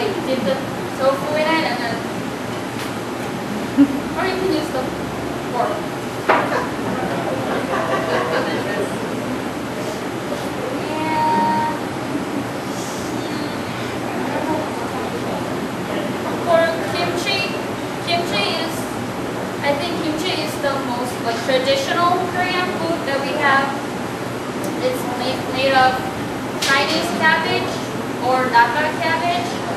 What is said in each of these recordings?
like the tofu and then, or you can use the I think kimchi is the most like traditional Korean food that we have. It's made, made of Chinese cabbage or napa cabbage.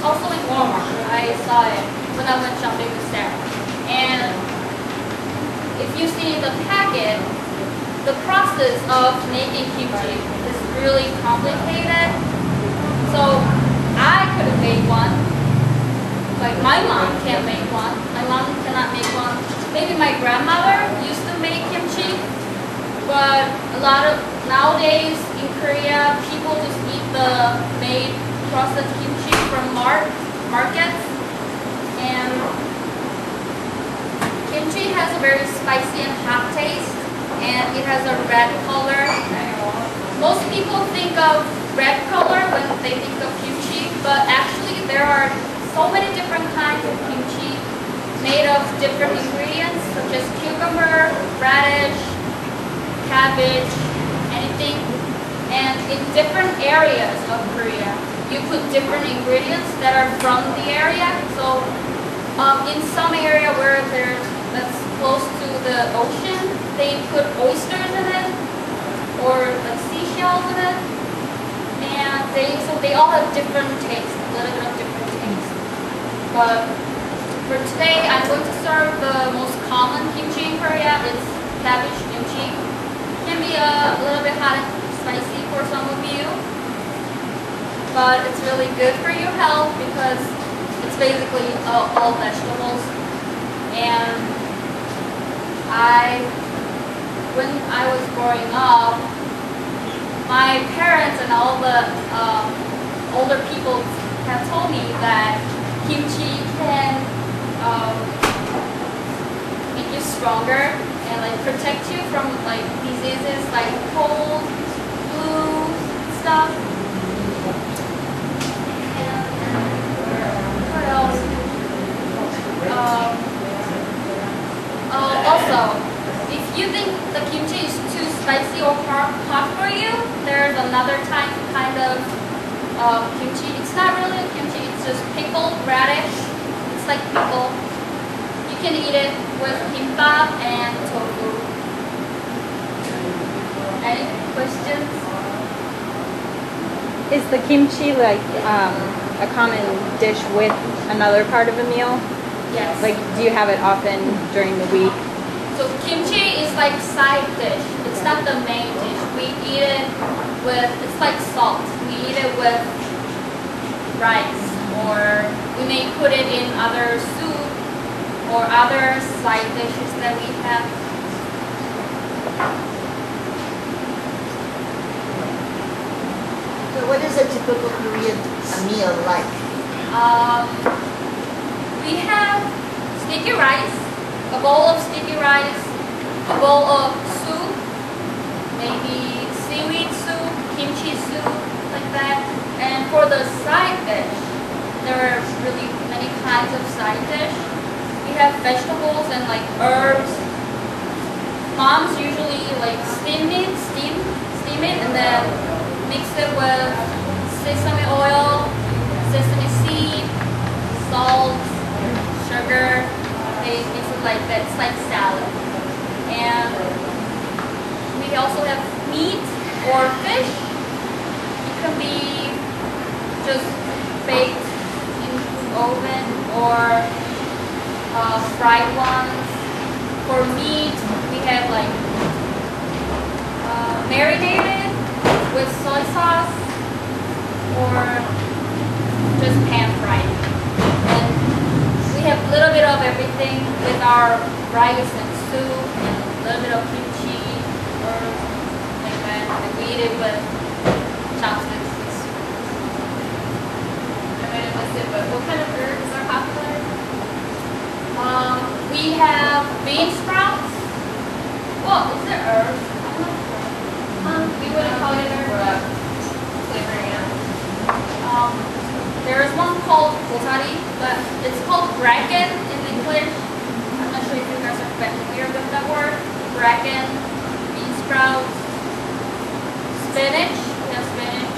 Also in Walmart. I saw it when I went shopping with Sarah. And if you see the packet, the process of making kimchi is really complicated. So I could have made one. Like my mom can't make one. My mom cannot make one. Maybe my grandmother used to make kimchi, but a lot of nowadays in Korea, people just eat the made processed kimchi from mar- and kimchi has a very spicy and hot taste, and it has a red color. Most people think of red color when they think of kimchi, but actually there are so many different kinds of kimchi made of different ingredients such as cucumber, radish, cabbage, anything. And in different areas of Korea, you put different ingredients that are from the area. So um, in some area where there's that's close to the ocean, they put oysters in it or like seashells in it. And they so they all have different tastes, a little bit of different taste. But for today, I'm going to serve the most common kimchi in Korea. It's cabbage kimchi. Can be a little bit hot and spicy for some of you, but it's really good for your health because it's basically all, all vegetables. And I, when I was growing up, my parents and all the um, older people have told me that kimchi can um, make you stronger and like protect you from like diseases like cold, flu, stuff. And what else? Um, uh, also, if you think the kimchi is too spicy or hot, hot for you, there's another type kind of uh, kimchi. It's not really a kimchi, it's just pickled radish. It's like pickle. You can eat it with kimbap and tofu. Any questions? Is the kimchi like um, a common dish with another part of a meal? Yes. Like, do you have it often during the week? So kimchi is like side dish. It's not the main dish. We eat it with, it's like salt. We eat it with rice or we may put it in other soup or other side dishes that we have. So what is a typical Korean meal like? Um, we have sticky rice, a bowl of sticky rice, a bowl of soup, maybe seaweed soup, kimchi soup, like that. And for the side there are really many kinds of side dish. We have vegetables and like herbs. Moms usually like steam it, steam, steam it, and then mix it with sesame oil, sesame seed, salt, sugar. They mix it like that. It's like salad. And we also have meat or fish. It can be just baked oven or uh, fried ones. For meat, we have like uh, marinated with soy sauce or just pan fried. And we have a little bit of everything with our rice and soup and a little bit of kimchi or like that. We eat it with chopsticks. I might have missed it, but what kind of herbs are popular? Um, we have bean sprouts. Well, is there herbs? I'm not sure. Um, we wouldn't call it herb, flavoring it. Um, there is one called gosari, but it's called bracken in English. I'm not sure if you guys are familiar with that word. Bracken, bean sprouts, spinach. We have spinach.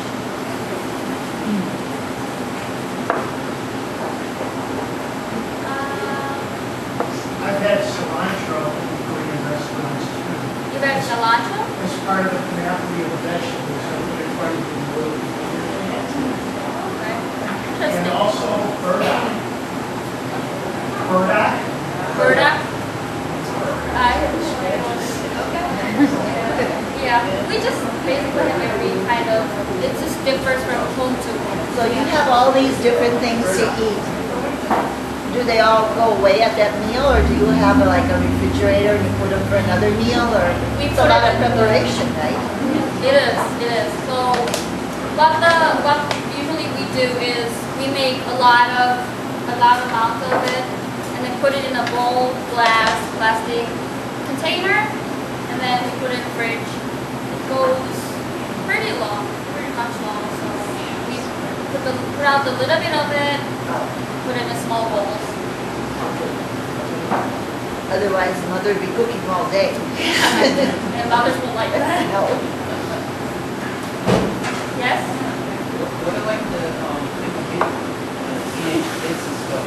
Uh, I've had cilantro in Korean restaurants too. you've had cilantro. As part of the panoply of vegetables, I would have tried to do Okay. And Interesting. also burdock. Burdock? Burdock. I okay. Yeah, we just basically have every kind of. It just differs from home to home. So you have all these different things to eat. Do they all go away at that meal, or do you have uh, like a refrigerator and you put them for another meal, or? We It's a lot of preparation, right? It is, it is. So what the what usually we do is we make a lot of a lot amount of it and then put it in a bowl, glass, plastic container, and then we put it in the fridge. It goes pretty long, pretty much long. So we put the put out a little bit of it, put it in small bowls. Otherwise, mother would be cooking all day. And mothers will like that. No. Yes? What I like the, um, the uh, teenage kids and stuff,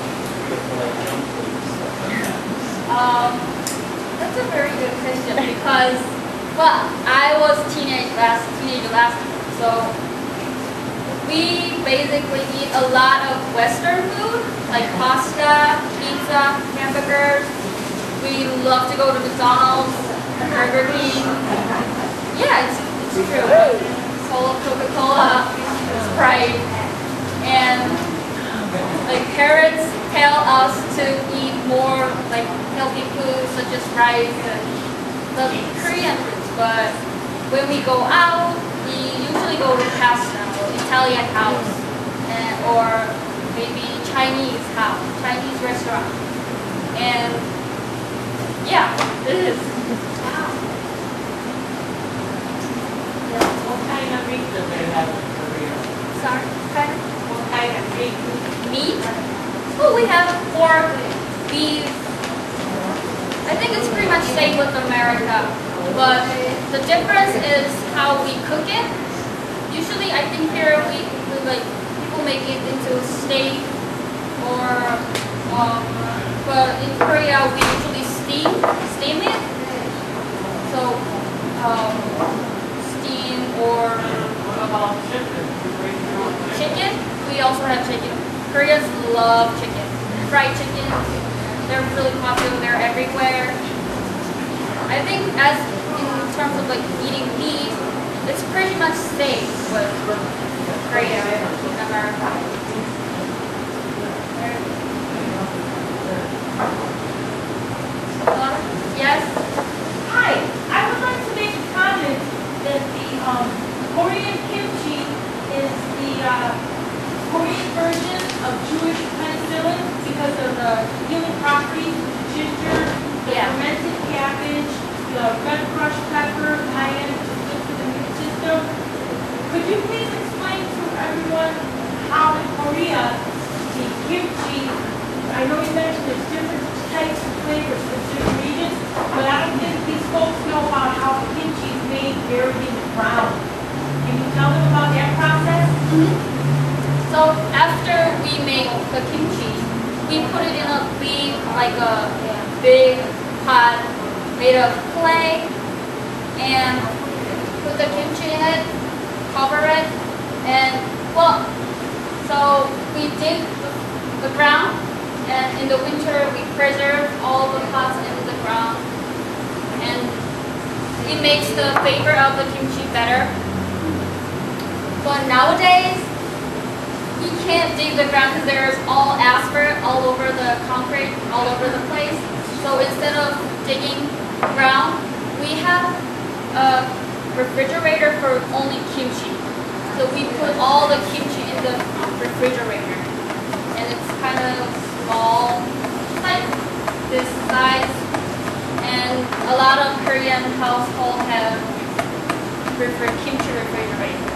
like junk food and stuff like that. Um, that's a very good question because, well, I was teenage last teenager last year, so we basically eat a lot of Western food like pasta, pizza, hamburgers. We love to go to McDonald's, Burger King. Yeah, it's, it's true. Cola, Coca-Cola, Sprite, and like parents tell us to eat more like healthy food such as rice and the Korean foods. But when we go out, we usually go to pasta or Italian house and, or maybe Chinese house, Chinese restaurant. And yeah, it is. What kind of meat do they have in Korea? Sorry. What kind of meat? meat. Well, we have pork, beef. I think it's pretty much same with America, but the difference is how we cook it. Usually, I think here we, we like people make it into steak or, um, but in Korea we usually steam steam it. So, um, steam or about chicken? We also have chicken. Koreans love chicken. Fried chicken, they're really popular. They're everywhere. I think as terms of like eating meat, it's pretty much safe with Korea and America. Yes? Hi, I would like to make a comment that the um, Korean kimchi is the uh, Korean version of Jewish penicillin because of the healing properties of the ginger, the Yeah. fermented cabbage, the red crushed pepper, cayenne, which is good for the immune system. Could you please explain to everyone how in Korea the kimchi, I know you mentioned there's different types of flavors for different regions, but I don't think these folks know about how the kimchi is made buried in the ground. Can you tell them about that So after we make the kimchi, we put it in a big, like a big pot made of clay, and put the kimchi in it, cover it, and well, so we dig the ground, and in the winter we preserve all the pots in the ground, and it makes the flavor of the kimchi better. But nowadays, you can't dig the ground because there's all asphalt all over the concrete, all over the place. So instead of digging ground, we have a refrigerator for only kimchi. So we put all the kimchi in the refrigerator. And it's kind of small, like this size. And a lot of Korean households have refri- kimchi refrigerator.